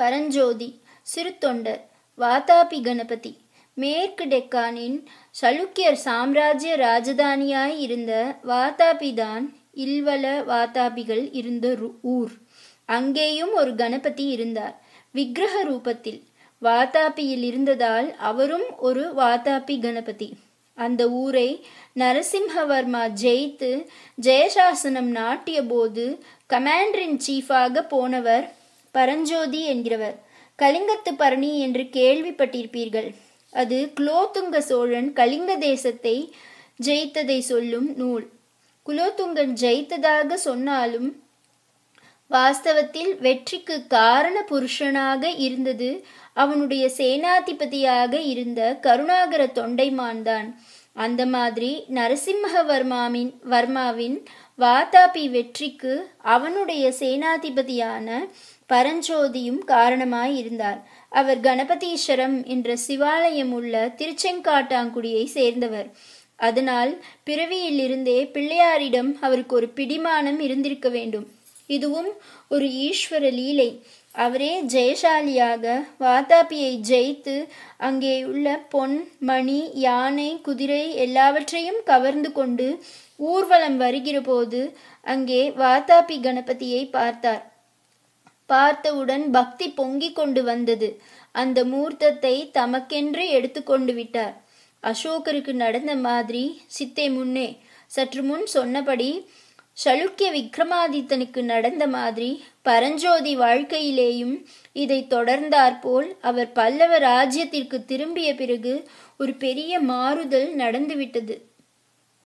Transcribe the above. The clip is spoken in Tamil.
பரஞ்சோதி சிறுத்தொண்டர் வாதாபி கணபதி மேற்கு டெக்கானின் சலுக்கியர் சாம்ராஜ்ய ராஜதானியாய் இருந்த வாதாபிதான் இல்வல வாதாபிகள் இருந்த ஊர். அங்கேயும் ஒரு கணபதி இருந்தார். விக்கிரக ரூபத்தில் வாதாபியில் இருந்ததால் அவரும் ஒரு வாதாபி கணபதி. அந்த ஊரை நரசிம்ஹவர்மா ஜெயித்து ஜெயசாசனம் நாட்டிய போது கமாண்டர் இன் சீஃபாக போனவர் பரஞ்சோதி என்கிறவர். கலிங்கத்து பரணி என்று கேள்விப்பட்டிருப்பீர்கள். அது குலோத்துங்க சோழன் கலிங்க தேசத்தை ஜெயித்ததை சொல்லும் நூல். குலோத்துங்கன் ஜெயித்ததாக சொன்னாலும் வாஸ்தவத்தில் வெற்றிக்கு காரண புருஷனாக இருந்தது அவனுடைய சேனாதிபதியாக இருந்த கருணாகர தொண்டைமான் தான் அந்த மாதிரி நரசிம்மவர்மாவின் வர்மாவின் வாதாபி வெற்றிக்கு அவனுடைய சேனாதிபதியான பரஞ்சோதியும் காரணமாய் இருந்தார் அவர் கணபதீஸ்வரம் என்ற சிவாலயம் உள்ள திருச்செங்காட்டாங்குடியை சேர்ந்தவர். அதனால் பிறவியிலிருந்தே பிள்ளையாரிடம் அவருக்கு ஒரு பிடிமானம் இருந்திருக்க வேண்டும். இதுவும் ஒரு ஈஸ்வர லீலை. அவரே ஜெயசாலியாக வாதாபியை ஜெயித்து அங்கே உள்ள பொன் மணி யானை குதிரை எல்லாவற்றையும் கவர்ந்து கொண்டு ஊர்வலம் வருகிற போது அங்கே வாதாபி கணபதியை பார்த்தார். பார்த்தவுடன் பக்தி பொங்கிக் கொண்டு வந்தது. அந்த மூர்த்தத்தை தமக்கென்று எடுத்துக்கொண்டு விட்டார். அசோகருக்கு நடந்த மாதிரி சித்தே முன்னே சற்று முன் சொன்னபடி சலுக்கிய விக்ரமாதித்தனுக்கு நடந்த மாதிரி பரஞ்சோதி வாழ்க்கையிலேயும் இதை தொடர்ந்தாற்போல் அவர் பல்லவ ராஜ்யத்திற்கு திரும்பிய பிறகு ஒரு பெரிய மாறுதல் நடந்துவிட்டது.